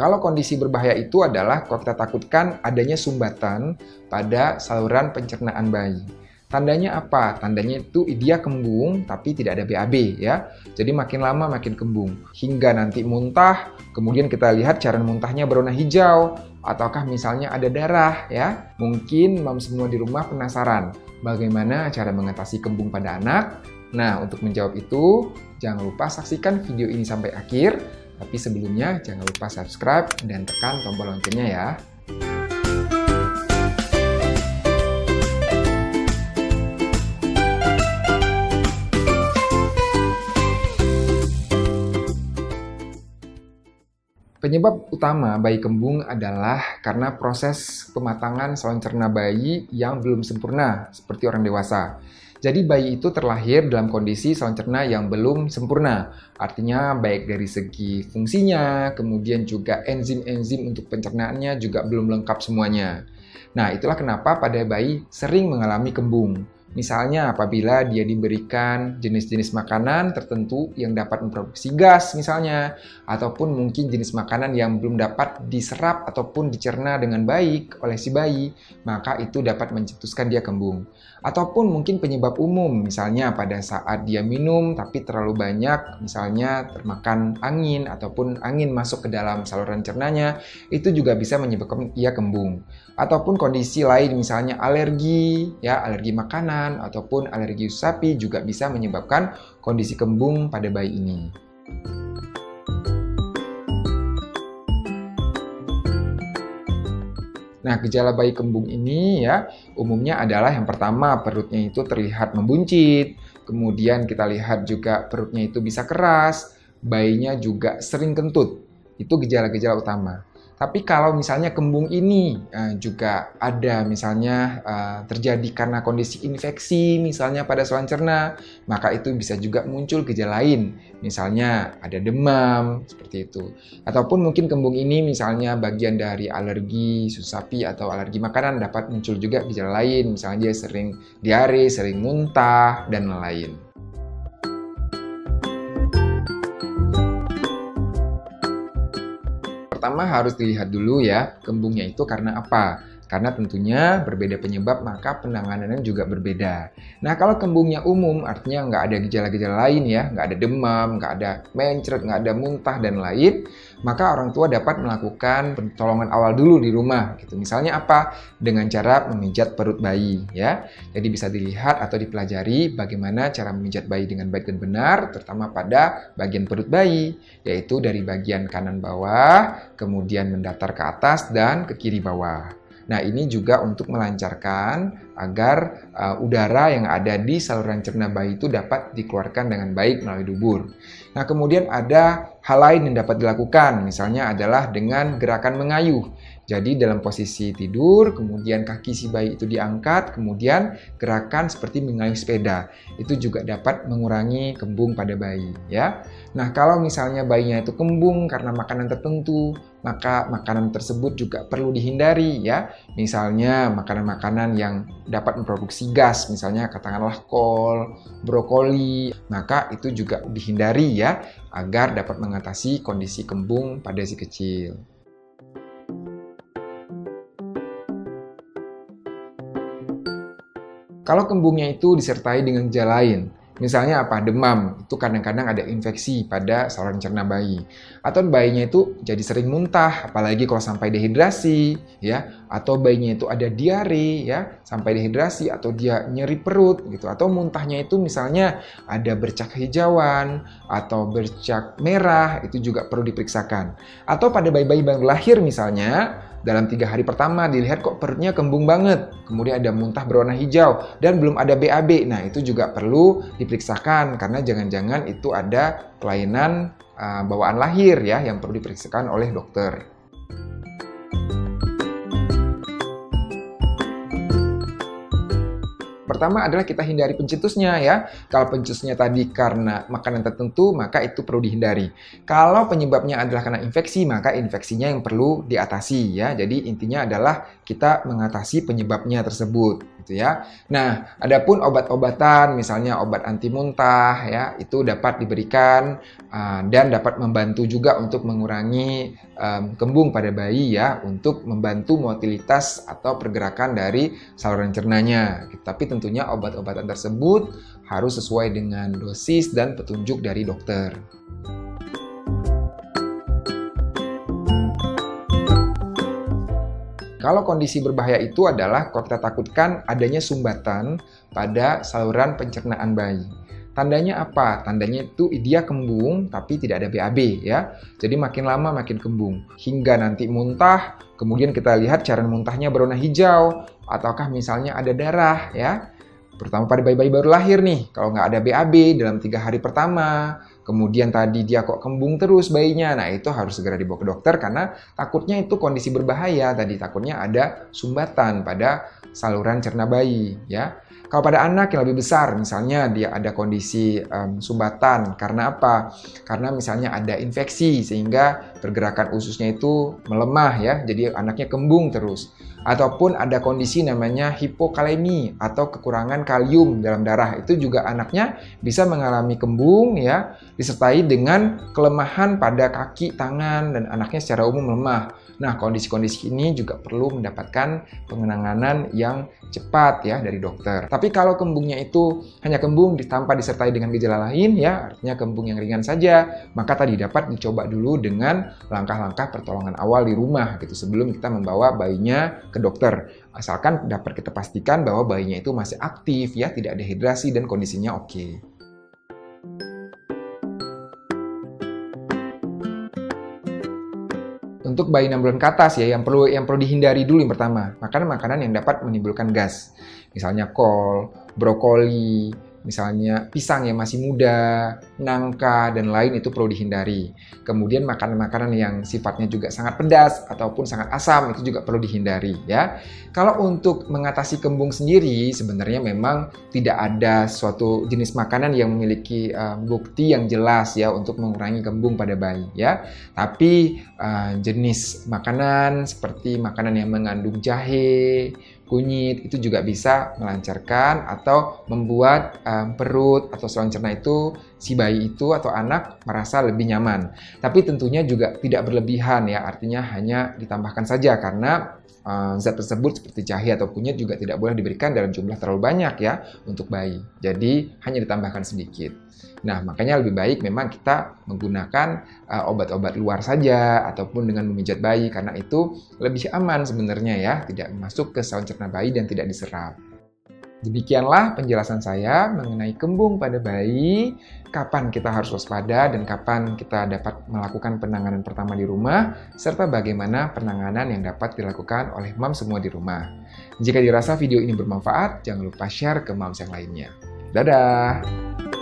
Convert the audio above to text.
Kalau kondisi berbahaya itu adalah kalau kita takutkan adanya sumbatan pada saluran pencernaan bayi. Tandanya apa? Tandanya itu dia kembung tapi tidak ada BAB ya. Jadi makin lama makin kembung hingga nanti muntah. Kemudian kita lihat cairan muntahnya berwarna hijau ataukah misalnya ada darah ya. Mungkin mam semua di rumah penasaran bagaimana cara mengatasi kembung pada anak. Nah, untuk menjawab itu jangan lupa saksikan video ini sampai akhir. Tapi sebelumnya jangan lupa subscribe dan tekan tombol loncengnya ya. Penyebab utama bayi kembung adalah karena proses pematangan saluran cerna bayi yang belum sempurna seperti orang dewasa. Jadi bayi itu terlahir dalam kondisi saluran cerna yang belum sempurna. Artinya baik dari segi fungsinya, kemudian juga enzim-enzim untuk pencernaannya juga belum lengkap semuanya. Nah, itulah kenapa pada bayi sering mengalami kembung. Misalnya apabila dia diberikan jenis-jenis makanan tertentu yang dapat memproduksi gas misalnya, ataupun mungkin jenis makanan yang belum dapat diserap ataupun dicerna dengan baik oleh si bayi, maka itu dapat mencetuskan dia kembung. Ataupun mungkin penyebab umum, misalnya pada saat dia minum tapi terlalu banyak, misalnya termakan angin ataupun angin masuk ke dalam saluran cernanya, itu juga bisa menyebabkan ia kembung. Ataupun kondisi lain misalnya alergi, ya alergi makanan makanan ataupun alergi sapi juga bisa menyebabkan kondisi kembung pada bayi ini. Nah, gejala bayi kembung ini ya umumnya adalah yang pertama perutnya itu terlihat membuncit, kemudian kita lihat juga perutnya itu bisa keras, bayinya juga sering kentut. Itu gejala-gejala utama. Tapi kalau misalnya kembung ini uh, juga ada misalnya uh, terjadi karena kondisi infeksi misalnya pada saluran cerna, maka itu bisa juga muncul gejala lain. Misalnya ada demam seperti itu. Ataupun mungkin kembung ini misalnya bagian dari alergi susu sapi atau alergi makanan dapat muncul juga gejala lain, misalnya dia sering diare, sering muntah dan lain-lain. Pertama harus dilihat dulu ya, kembungnya itu karena apa. Karena tentunya berbeda penyebab maka penanganannya juga berbeda. Nah kalau kembungnya umum artinya nggak ada gejala-gejala lain ya, nggak ada demam, nggak ada mencret, nggak ada muntah dan lain, maka orang tua dapat melakukan pertolongan awal dulu di rumah. Gitu. Misalnya apa? Dengan cara memijat perut bayi ya. Jadi bisa dilihat atau dipelajari bagaimana cara memijat bayi dengan baik dan benar, terutama pada bagian perut bayi, yaitu dari bagian kanan bawah, kemudian mendatar ke atas dan ke kiri bawah. Nah, ini juga untuk melancarkan agar uh, udara yang ada di saluran cerna bayi itu dapat dikeluarkan dengan baik melalui dubur. Nah, kemudian ada hal lain yang dapat dilakukan, misalnya adalah dengan gerakan mengayuh. Jadi dalam posisi tidur, kemudian kaki si bayi itu diangkat, kemudian gerakan seperti mengayuh sepeda. Itu juga dapat mengurangi kembung pada bayi, ya. Nah, kalau misalnya bayinya itu kembung karena makanan tertentu, maka makanan tersebut juga perlu dihindari ya. Misalnya makanan-makanan yang dapat memproduksi gas, misalnya katakanlah kol, brokoli, maka itu juga dihindari ya agar dapat mengatasi kondisi kembung pada si kecil. Kalau kembungnya itu disertai dengan gejala lain, misalnya apa? Demam, itu kadang-kadang ada infeksi pada saluran cerna bayi. Atau bayinya itu jadi sering muntah, apalagi kalau sampai dehidrasi, ya. Atau bayinya itu ada diare, ya, sampai dehidrasi atau dia nyeri perut gitu. Atau muntahnya itu misalnya ada bercak hijauan atau bercak merah, itu juga perlu diperiksakan. Atau pada bayi-bayi baru lahir misalnya, dalam tiga hari pertama dilihat kok perutnya kembung banget, kemudian ada muntah berwarna hijau dan belum ada BAB. Nah itu juga perlu diperiksakan karena jangan-jangan itu ada kelainan uh, bawaan lahir ya yang perlu diperiksakan oleh dokter. Pertama adalah kita hindari pencetusnya ya. Kalau pencetusnya tadi karena makanan tertentu, maka itu perlu dihindari. Kalau penyebabnya adalah karena infeksi, maka infeksinya yang perlu diatasi ya. Jadi intinya adalah kita mengatasi penyebabnya tersebut gitu ya. Nah, adapun obat-obatan misalnya obat anti muntah ya, itu dapat diberikan uh, dan dapat membantu juga untuk mengurangi um, kembung pada bayi ya untuk membantu motilitas atau pergerakan dari saluran cernanya. Tapi tentunya obat-obatan tersebut harus sesuai dengan dosis dan petunjuk dari dokter. Kalau kondisi berbahaya itu adalah kalau kita takutkan adanya sumbatan pada saluran pencernaan bayi. Tandanya apa? Tandanya itu dia kembung tapi tidak ada BAB ya. Jadi makin lama makin kembung hingga nanti muntah, kemudian kita lihat cairan muntahnya berwarna hijau ataukah misalnya ada darah ya. Pertama pada bayi-bayi baru lahir nih, kalau nggak ada BAB dalam tiga hari pertama, kemudian tadi dia kok kembung terus bayinya, nah itu harus segera dibawa ke dokter karena takutnya itu kondisi berbahaya tadi, takutnya ada sumbatan pada saluran cerna bayi, ya. Kalau pada anak yang lebih besar, misalnya dia ada kondisi um, sumbatan, karena apa? Karena misalnya ada infeksi sehingga pergerakan ususnya itu melemah ya, jadi anaknya kembung terus. Ataupun ada kondisi namanya hipokalemi atau kekurangan kalium dalam darah, itu juga anaknya bisa mengalami kembung ya, disertai dengan kelemahan pada kaki, tangan, dan anaknya secara umum lemah. Nah, kondisi-kondisi ini juga perlu mendapatkan pengenanganan yang cepat ya dari dokter. Tapi kalau kembungnya itu hanya kembung tanpa disertai dengan gejala lain ya, artinya kembung yang ringan saja, maka tadi dapat dicoba dulu dengan langkah-langkah pertolongan awal di rumah gitu sebelum kita membawa bayinya ke dokter. Asalkan dapat kita pastikan bahwa bayinya itu masih aktif ya, tidak dehidrasi dan kondisinya oke. Okay. untuk bayi 6 bulan ke atas ya yang perlu yang perlu dihindari dulu yang pertama makanan-makanan yang dapat menimbulkan gas misalnya kol brokoli misalnya pisang yang masih muda, nangka, dan lain itu perlu dihindari. Kemudian makanan-makanan yang sifatnya juga sangat pedas ataupun sangat asam itu juga perlu dihindari ya. Kalau untuk mengatasi kembung sendiri sebenarnya memang tidak ada suatu jenis makanan yang memiliki uh, bukti yang jelas ya untuk mengurangi kembung pada bayi ya. Tapi uh, jenis makanan seperti makanan yang mengandung jahe, kunyit itu juga bisa melancarkan atau membuat um, perut atau saluran cerna itu si bayi itu atau anak merasa lebih nyaman. Tapi tentunya juga tidak berlebihan ya, artinya hanya ditambahkan saja karena uh, zat tersebut seperti jahe atau kunyit juga tidak boleh diberikan dalam jumlah terlalu banyak ya untuk bayi. Jadi hanya ditambahkan sedikit. Nah, makanya lebih baik memang kita menggunakan uh, obat-obat luar saja ataupun dengan memijat bayi karena itu lebih aman sebenarnya ya, tidak masuk ke saluran cerna bayi dan tidak diserap. Demikianlah penjelasan saya mengenai kembung pada bayi, kapan kita harus waspada dan kapan kita dapat melakukan penanganan pertama di rumah, serta bagaimana penanganan yang dapat dilakukan oleh mam semua di rumah. Jika dirasa video ini bermanfaat, jangan lupa share ke mams yang lainnya. Dadah!